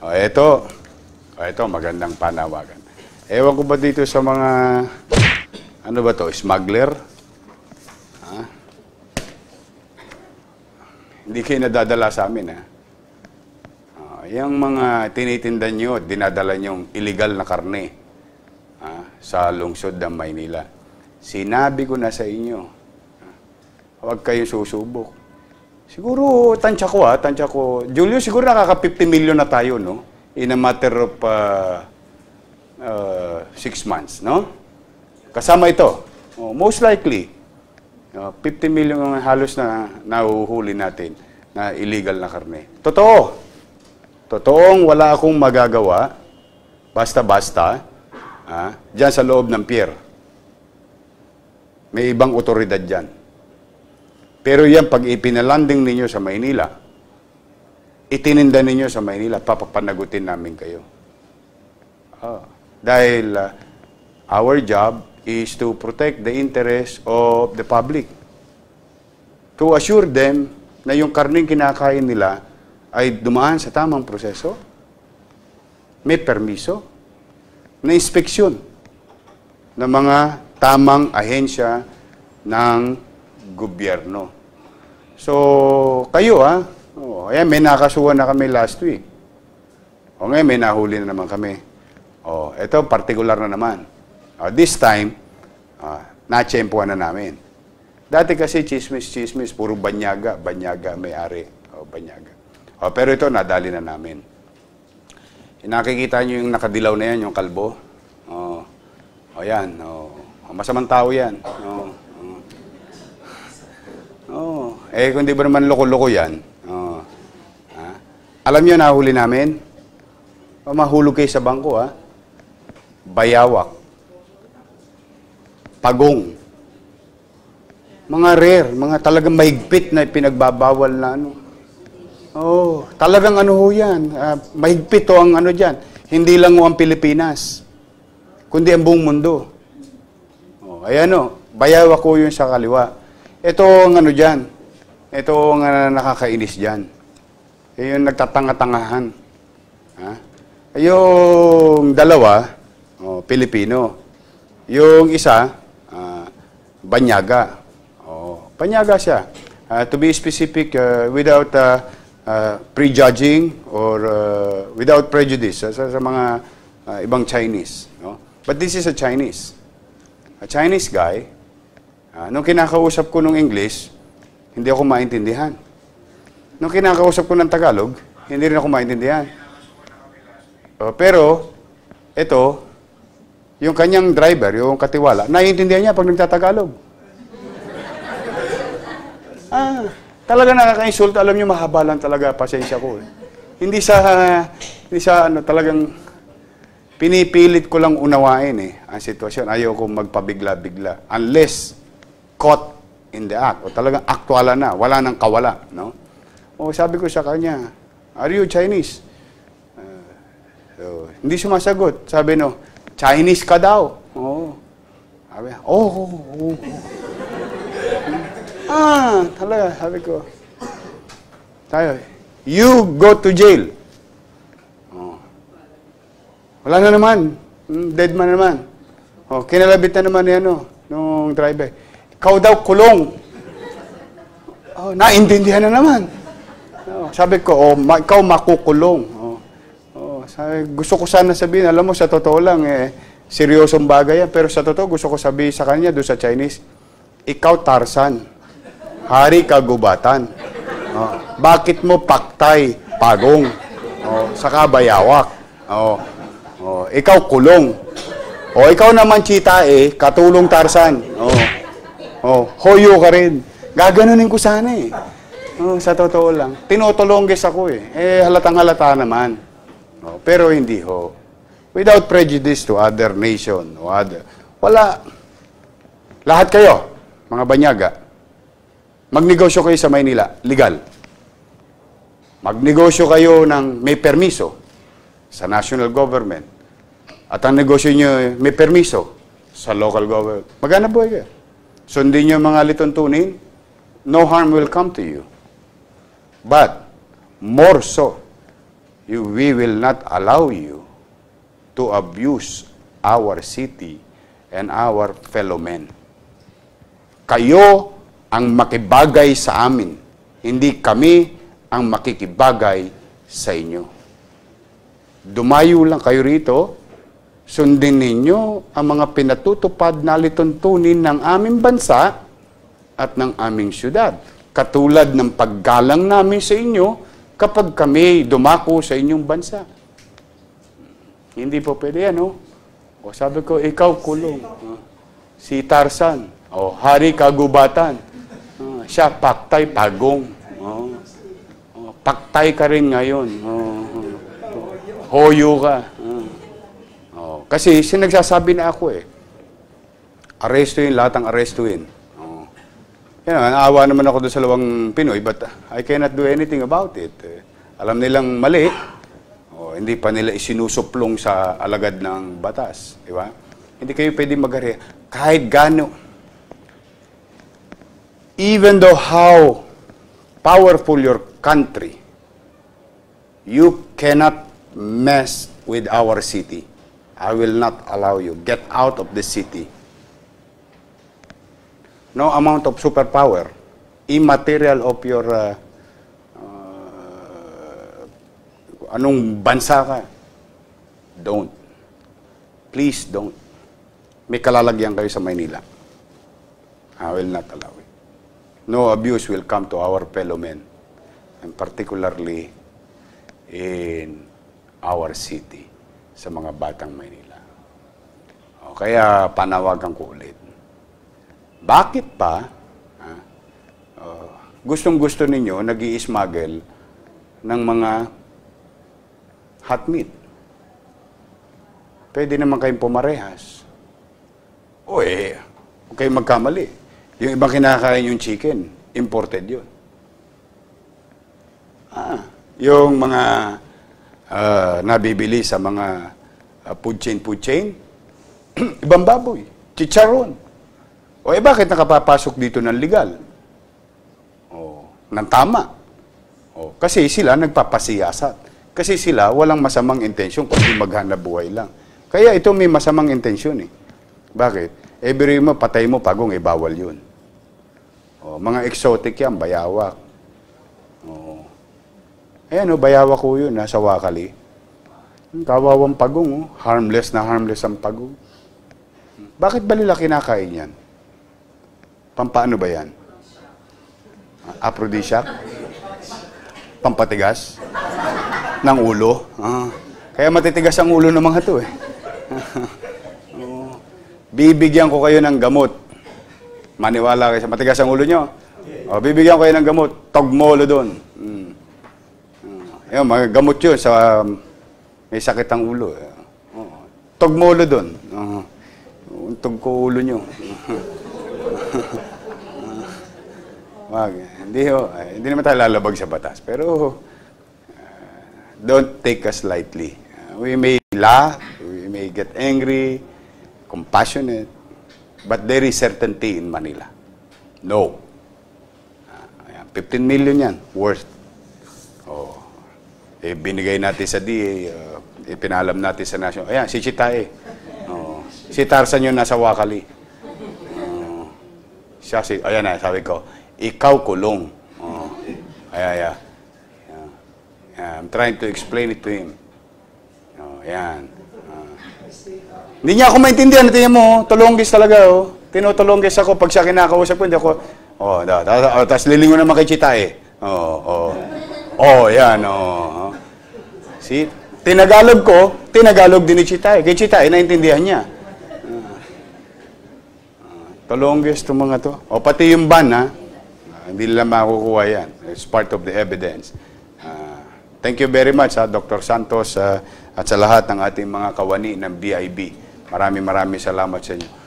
O, eto. O, eto, magandang panawagan. Ewan ko ba dito sa mga, ano ba to, smuggler? Ha? Hindi kayo nadadala sa amin, ha? Ah, yung mga tinitinda nyo, dinadala nyong illegal na karne ah, sa lungsod ng Maynila. Sinabi ko na sa inyo, huwag kayong susubok. Siguro, tansya ko ha, tansya ko. Julio, siguro nakaka 50 million na tayo, no? In a matter of uh, uh, six months, no? Kasama ito. Oh, most likely, uh, 50 million ang halos na nahuhuli natin na illegal na karne. Totoo. Totoong wala akong magagawa, basta-basta, ah, dyan sa loob ng pier. May ibang otoridad dyan. Pero yan, pag ipinalanding ninyo sa Maynila, itininda ninyo sa Maynila, papapanagutin namin kayo. Ah, dahil ah, our job is to protect the interest of the public. To assure them na yung karning kinakain nila ay dumaan sa tamang proseso, may permiso, na inspeksyon ng mga tamang ahensya ng gobyerno. So, kayo ha, oh, ayan, may nakasuhan na kami last week. O ngayon, may nahuli na naman kami. O, ito, particular na naman. O, this time, uh, natsempuan na namin. Dati kasi chismis-chismis, puro banyaga, banyaga may-ari. O, banyaga. O, pero ito, nadali na namin. Nakikita nyo yung nakadilaw na yan, yung kalbo. O, o yan. O, o, masamang tao yan. O, o. Oh, eh kung di ba naman loko-loko yan, oh, ha? alam niyo nahuli namin? O, mahulog kayo sa bangko, ha? Bayawak. Pagong. Mga rare, mga talagang mahigpit na pinagbabawal na ano. Oh, talagang ano ho yan. ah, mahigpit ho ang ano dyan. Hindi lang ho ang Pilipinas, kundi ang buong mundo. Oh, ayan o, bayawak ko yun sa kaliwa. Ito ang ano dyan. Ito ang ah, nakakainis dyan. Eh, Yung nagtatanga-tangahan. Ha? Yung dalawa, oh, Pilipino. Yung isa, ah, Banyaga. Oh, Banyaga siya. Ah, to be specific, ah, without ah, ah, prejudging or ah, without prejudice sa, sa mga ah, ibang Chinese. No? But this is a Chinese. A Chinese guy, Ah, nung kinakausap ko ng English, hindi ako maintindihan. Nung kinakausap ko ng Tagalog, hindi rin ako maintindihan. Oh, pero, ito, yung kanyang driver, yung katiwala, naiintindihan niya pag nagtatagalog. ah, talaga nakaka-insult. Alam niyo, mahaba lang talaga pasensya ko. Eh. Hindi sa, hindi sa, ano, talagang, pinipilit ko lang unawain eh, ang sitwasyon. Ayaw kong magpabigla-bigla. Unless, caught in the act. O talagang aktwala na. Wala nang kawala. No? O sabi ko sa kanya, are you Chinese? Uh, so, hindi sumasagot. Sabi no, Chinese ka daw. Oo. Sabi, oh, oh, oh. ah, talaga, sabi ko. Tayo, you go to jail. Oh. Wala na naman. Hmm, Dead man naman. Oh, kinalabit na naman yan, no, nung driver. Ikaw daw kulong. Oh, naintindihan na naman. Oh, sabi ko, oh, ma- ikaw makukulong. Oh, oh, sabi, gusto ko sana sabihin, alam mo, sa totoo lang, eh, seryosong bagay yan. Pero sa totoo, gusto ko sabihin sa kanya, doon sa Chinese, ikaw Tarzan, hari kagubatan. Oh, bakit mo paktay, pagong, oh, saka bayawak. Oh, oh, ikaw kulong. O ikaw naman chita eh, katulong Tarzan. Oh. Oh, hoyo ka rin. Gaganunin ko sana eh. Oh, sa totoo lang. Tinotolongges ako eh. Eh, halatang halata naman. Oh, pero hindi ho. Without prejudice to other nation other. Wala. Lahat kayo, mga banyaga, magnegosyo kayo sa Maynila, legal. Magnegosyo kayo ng may permiso sa national government. At ang negosyo nyo may permiso sa local government. Magana buhay kayo. Sundin ang mga lituntunin, no harm will come to you. But, more so, you, we will not allow you to abuse our city and our fellow men. Kayo ang makibagay sa amin, hindi kami ang makikibagay sa inyo. Dumayo lang kayo rito, sundin ninyo ang mga pinatutupad na lituntunin ng aming bansa at ng aming syudad. Katulad ng paggalang namin sa inyo kapag kami dumako sa inyong bansa. Hindi po pwede yan, oh. O sabi ko, ikaw kulong. Si Tarzan, o hari kagubatan. Siya paktay pagong. Oh, paktay ka rin ngayon. Hoyo ka. Oh, kasi sinagsasabi na ako eh. Arestuin, lahat ang arestuin. Oh. Yan, naawa naman ako doon sa lawang Pinoy, but I cannot do anything about it. Eh, alam nilang mali, o, hindi pa nila isinusuplong sa alagad ng batas. Di ba? Hindi kayo pwede magari. Kahit gano. Even though how powerful your country, you cannot mess with our city. I will not allow you. Get out of the city. No amount of superpower, immaterial of your uh, uh, anong bansa ka, don't. Please don't. May kalalagyan kayo sa Maynila. I will not allow it. No abuse will come to our fellow men, and particularly in our city, sa mga batang Maynila. O, kaya panawagan ko ulit. Bakit pa ha, uh, gustong-gusto ninyo nag smuggle ng mga hot meat? Pwede naman kayong pumarehas. O eh, huwag kayong magkamali. Yung ibang kinakain yung chicken, imported yun. Ah, yung mga ah, nabibili sa mga uh, food chain, food chain, ibang baboy, chicharon. O eh bakit nakapapasok dito ng legal? O, ng tama. O, kasi sila nagpapasiyasat. Kasi sila walang masamang intensyon kundi maghanap buhay lang. Kaya ito may masamang intensyon eh. Bakit? Every mo, patay mo, pagong, eh, bawal yun. O, mga exotic yan, bayawak. O, ayan o, bayawak ko yun, nasa Wakali. Kawawang pagong, oh. harmless na harmless ang pagong. Bakit ba nila kinakain yan? Pampaano ba yan? Aphrodisiac? Pampatigas? Ng ulo? Ah. Kaya matitigas ang ulo ng mga to eh. Oo. Bibigyan ko kayo ng gamot. Maniwala kayo sa matigas ang ulo nyo. O, bibigyan ko kayo ng gamot. Togmolo doon. Mm. Uh, yun, sa um, may sakit ang ulo. eh. Oo. Togmolo doon. Uh, tog ko ulo nyo. Wag. Hindi, ho, eh, hindi naman tayo lalabag sa batas. Pero, uh, don't take us lightly. We may laugh, we may get angry, compassionate, but there is certainty in Manila. No. Uh, ayan, 15 million yan, worth. Eh, binigay natin sa DA, uh, ipinalam natin sa National. Ayan, si Chitae. Oh. Si Tarzan yun nasa Wakali. Oh. Siya si, ayan na, sabi ko, ikaw kulong. Oh. Ayan, ayan. Yeah, I'm trying to explain it to him. Oh, yan. Ah. Hindi niya ako maintindihan. Tingnan mo, oh. tulonggis talaga. Oh. Tinutulonggis ako. Pag siya kinakausap ko, hindi ako, oh, da, oh, tapos lilingon naman kay Chita eh. Oh, oh. Oh, yan, oh. See? Tinagalog ko, tinagalog din ni Chita eh. Kay Chita eh, naintindihan niya. Ah. Ah, tulonggis itong mga to. O pati yung ban, ha? Ah, hindi nila makukuha yan. It's part of the evidence. Ah, thank you very much, ha, Dr. Santos, ah, at sa lahat ng ating mga kawani ng BIB. Maraming maraming salamat sa inyo.